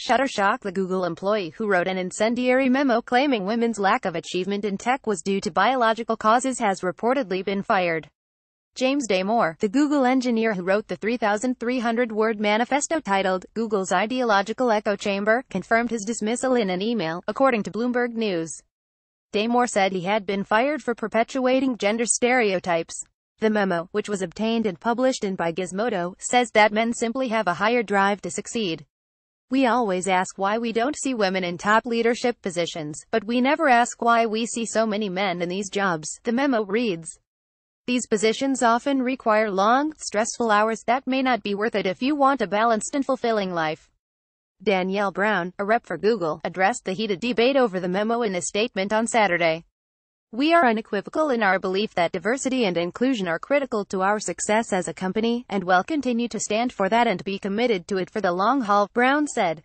Shutterstock the Google employee who wrote an incendiary memo claiming women's lack of achievement in tech was due to biological causes has reportedly been fired. James Damore, the Google engineer who wrote the 3,300-word manifesto titled, Google's Ideological Echo Chamber, confirmed his dismissal in an email, according to Bloomberg News. Damore said he had been fired for perpetuating gender stereotypes. The memo, which was obtained and published in by Gizmodo, says that men simply have a higher drive to succeed. We always ask why we don't see women in top leadership positions, but we never ask why we see so many men in these jobs, the memo reads. These positions often require long, stressful hours that may not be worth it if you want a balanced and fulfilling life. Danielle Brown, a rep for Google, addressed the heated debate over the memo in a statement on Saturday. We are unequivocal in our belief that diversity and inclusion are critical to our success as a company, and will continue to stand for that and be committed to it for the long haul, Brown said.